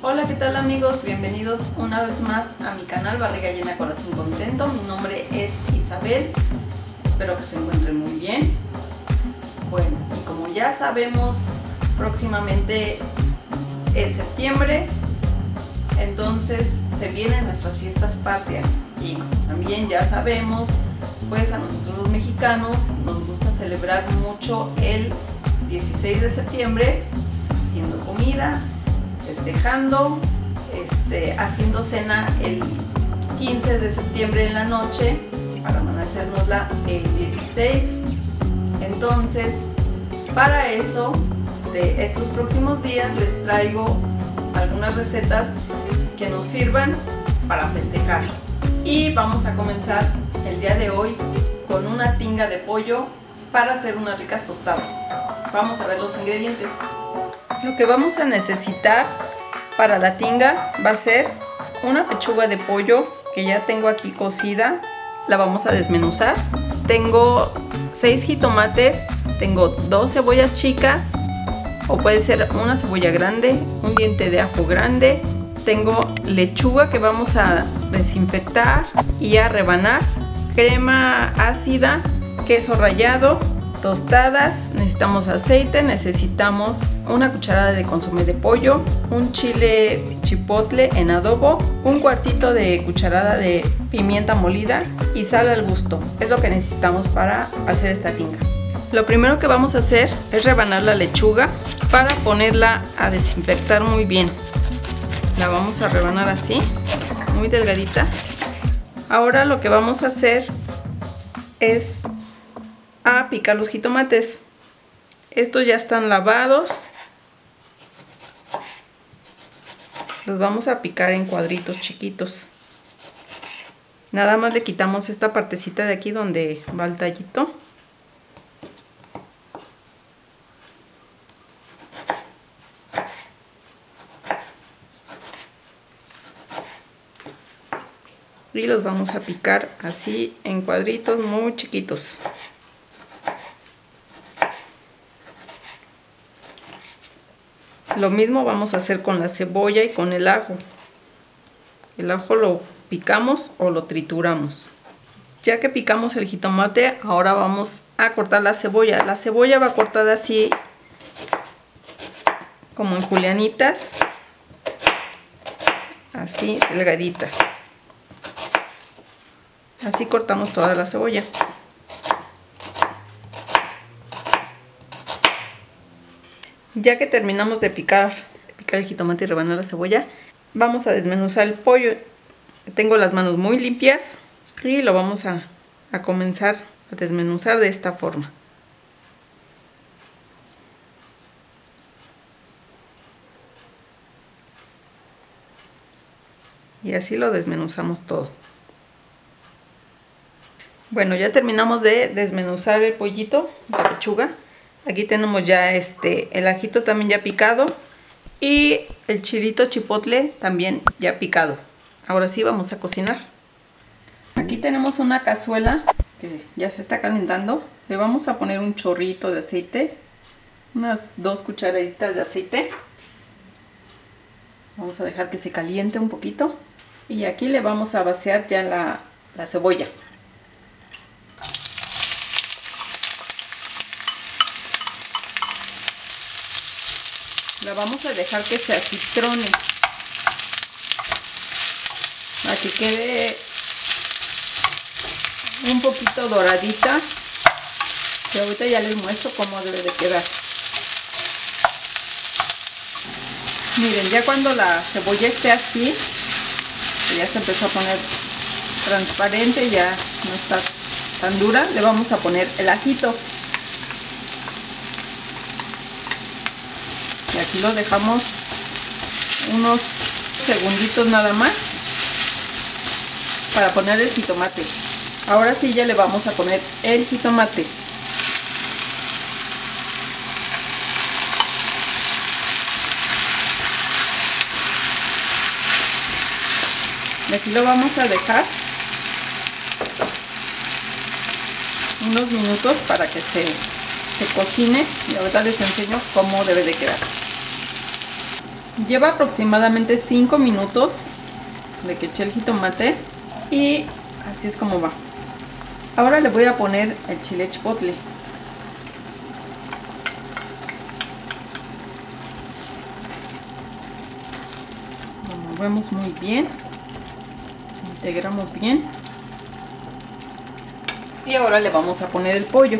Hola, ¿qué tal amigos? Bienvenidos una vez más a mi canal Barriga Llena Corazón Contento. Mi nombre es Isabel. Espero que se encuentren muy bien. Bueno, y como ya sabemos, próximamente es septiembre, entonces se vienen nuestras fiestas patrias. Y también ya sabemos, pues a nosotros los mexicanos nos gusta celebrar mucho el 16 de septiembre haciendo comida, festejando, este, haciendo cena el 15 de septiembre en la noche para amanecérnosla el 16. Entonces, para eso, de estos próximos días les traigo algunas recetas que nos sirvan para festejar. Y vamos a comenzar el día de hoy con una tinga de pollo para hacer unas ricas tostadas. Vamos a ver los ingredientes. Lo que vamos a necesitar para la tinga va a ser una pechuga de pollo que ya tengo aquí cocida. La vamos a desmenuzar. Tengo 6 jitomates, tengo dos cebollas chicas o puede ser una cebolla grande, un diente de ajo grande. Tengo lechuga que vamos a desinfectar y a rebanar, crema ácida, queso rallado, tostadas, necesitamos aceite, necesitamos una cucharada de consomé de pollo, un chile chipotle en adobo, un cuartito de cucharada de pimienta molida y sal al gusto. Es lo que necesitamos para hacer esta tinga. Lo primero que vamos a hacer es rebanar la lechuga para ponerla a desinfectar muy bien. La vamos a rebanar así, muy delgadita. Ahora lo que vamos a hacer es a picar los jitomates. Estos ya están lavados. Los vamos a picar en cuadritos chiquitos. Nada más le quitamos esta partecita de aquí donde va el tallito. y los vamos a picar así en cuadritos muy chiquitos. Lo mismo vamos a hacer con la cebolla y con el ajo. El ajo lo picamos o lo trituramos. Ya que picamos el jitomate, ahora vamos a cortar la cebolla. La cebolla va cortada así como en julianitas. Así delgaditas. Así cortamos toda la cebolla. Ya que terminamos de picar, picar el jitomate y rebanar la cebolla, vamos a desmenuzar el pollo. Tengo las manos muy limpias y lo vamos a, a comenzar a desmenuzar de esta forma. Y así lo desmenuzamos todo. Bueno, ya terminamos de desmenuzar el pollito, la pechuga. Aquí tenemos ya este el ajito también ya picado y el chilito chipotle también ya picado. Ahora sí vamos a cocinar. Aquí tenemos una cazuela que ya se está calentando. Le vamos a poner un chorrito de aceite, unas dos cucharaditas de aceite. Vamos a dejar que se caliente un poquito. Y aquí le vamos a vaciar ya la, la cebolla. La vamos a dejar que se acitrone. Para que quede un poquito doradita. Y ahorita ya les muestro cómo debe de quedar. Miren ya cuando la cebolla esté así ya se empezó a poner transparente ya no está tan dura le vamos a poner el ajito aquí lo dejamos unos segunditos nada más para poner el jitomate. Ahora sí ya le vamos a poner el jitomate. Aquí lo vamos a dejar unos minutos para que se, se cocine. Y ahorita les enseño cómo debe de quedar Lleva aproximadamente 5 minutos de que eché el jitomate y así es como va. Ahora le voy a poner el chile chipotle. Lo movemos muy bien. Integramos bien. Y ahora le vamos a poner el pollo.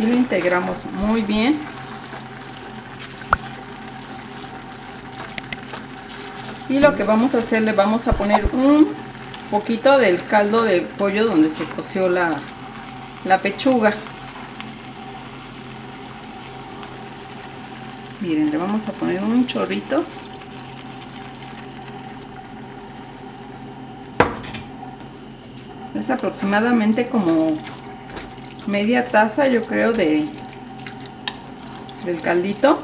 Aquí lo integramos muy bien. Y lo que vamos a hacer, le vamos a poner un poquito del caldo de pollo donde se coció la, la pechuga. Miren, le vamos a poner un chorrito. Es aproximadamente como media taza yo creo de del caldito.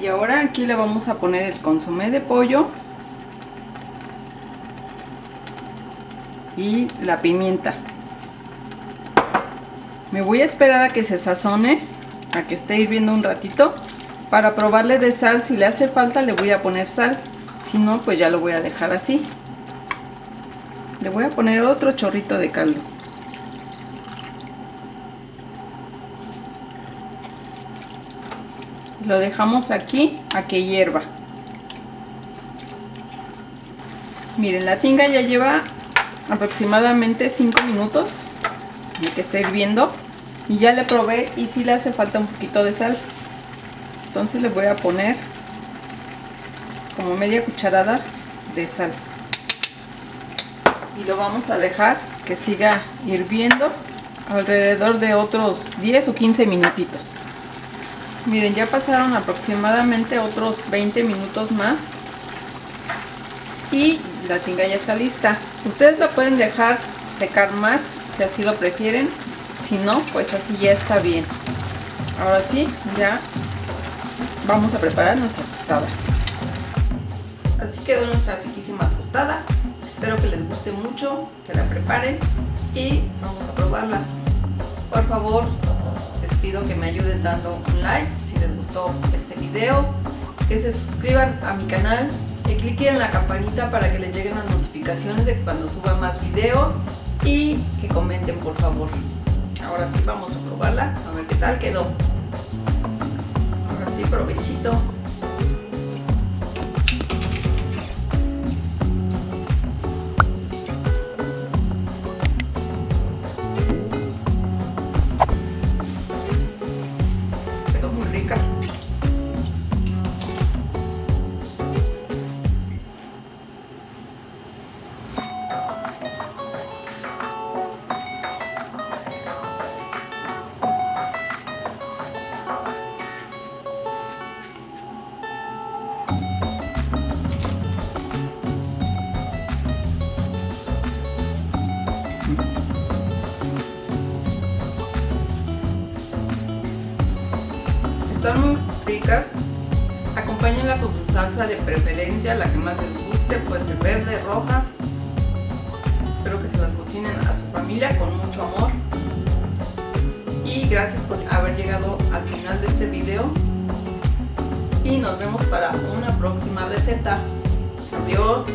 Y ahora aquí le vamos a poner el consomé de pollo y la pimienta. Me voy a esperar a que se sazone a que esté hirviendo un ratito. Para probarle de sal si le hace falta le voy a poner sal. Si no pues ya lo voy a dejar así le voy a poner otro chorrito de caldo. Lo dejamos aquí a que hierva. Miren la tinga ya lleva aproximadamente 5 minutos de que esté hirviendo. Y ya le probé y si le hace falta un poquito de sal. Entonces le voy a poner como media cucharada de sal y lo vamos a dejar que siga hirviendo alrededor de otros 10 o 15 minutitos. Miren ya pasaron aproximadamente otros 20 minutos más y la tinga ya está lista. Ustedes la pueden dejar secar más si así lo prefieren. Si no pues así ya está bien. Ahora sí ya vamos a preparar nuestras tostadas. Así quedó nuestra riquísima tostada Espero que les guste mucho, que la preparen y vamos a probarla. Por favor, les pido que me ayuden dando un like si les gustó este video, que se suscriban a mi canal, que cliquen en la campanita para que les lleguen las notificaciones de cuando suba más videos y que comenten por favor. Ahora sí vamos a probarla, a ver qué tal quedó. Ahora sí, provechito. Acompáñenla con su salsa de preferencia, la que más les guste, puede ser verde, roja. Espero que se las cocinen a su familia con mucho amor. Y gracias por haber llegado al final de este video. Y nos vemos para una próxima receta. Adiós.